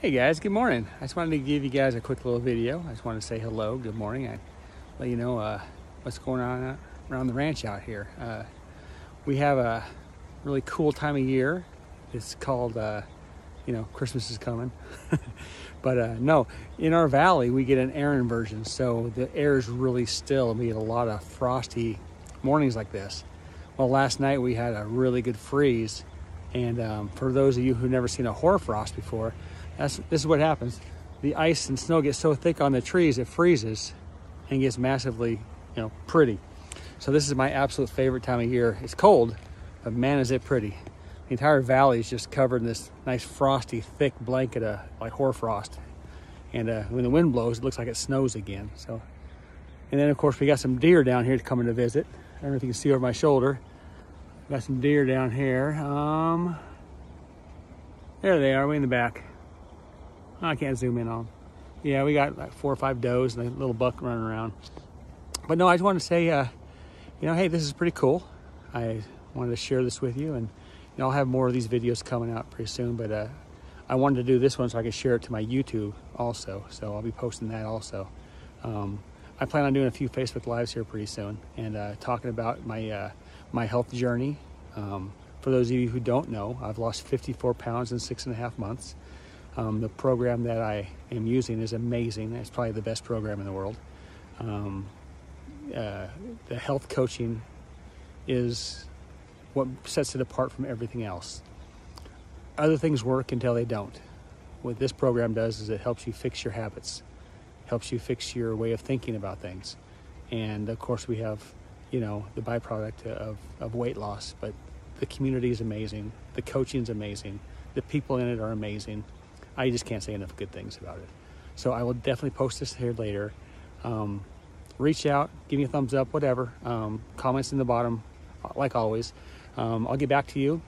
Hey guys, good morning. I just wanted to give you guys a quick little video. I just wanted to say hello, good morning. and let you know uh, what's going on around the ranch out here. Uh, we have a really cool time of year. It's called, uh, you know, Christmas is coming. but uh, no, in our valley we get an air inversion, so the air is really still. We get a lot of frosty mornings like this. Well, last night we had a really good freeze, and um, for those of you who've never seen a hoarfrost before, that's, this is what happens. The ice and snow gets so thick on the trees, it freezes and gets massively, you know, pretty. So this is my absolute favorite time of year. It's cold, but man, is it pretty. The entire valley is just covered in this nice frosty, thick blanket of like hoarfrost. And uh, when the wind blows, it looks like it snows again. So, and then of course we got some deer down here coming to visit. I don't know if you can see over my shoulder. Got some deer down here. Um, there they are, way in the back. I can't zoom in on. Yeah, we got like four or five does and a little buck running around. But no, I just wanted to say, uh, you know, hey, this is pretty cool. I wanted to share this with you, and you know, I'll have more of these videos coming out pretty soon. But uh, I wanted to do this one so I could share it to my YouTube also. So I'll be posting that also. Um, I plan on doing a few Facebook lives here pretty soon and uh, talking about my uh, my health journey. Um, for those of you who don't know, I've lost 54 pounds in six and a half months. Um, the program that I am using is amazing. It's probably the best program in the world. Um, uh, the health coaching is what sets it apart from everything else. Other things work until they don't. What this program does is it helps you fix your habits, helps you fix your way of thinking about things. And of course, we have, you know, the byproduct of, of weight loss, but the community is amazing, the coaching is amazing, the people in it are amazing I just can't say enough good things about it. So I will definitely post this here later. Um, reach out, give me a thumbs up, whatever. Um, comments in the bottom, like always. Um, I'll get back to you.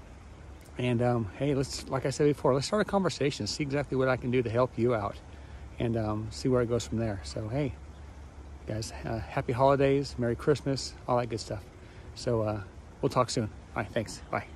And um, hey, let's, like I said before, let's start a conversation, see exactly what I can do to help you out, and um, see where it goes from there. So hey, guys, uh, happy holidays, Merry Christmas, all that good stuff. So uh, we'll talk soon. All right, thanks. Bye.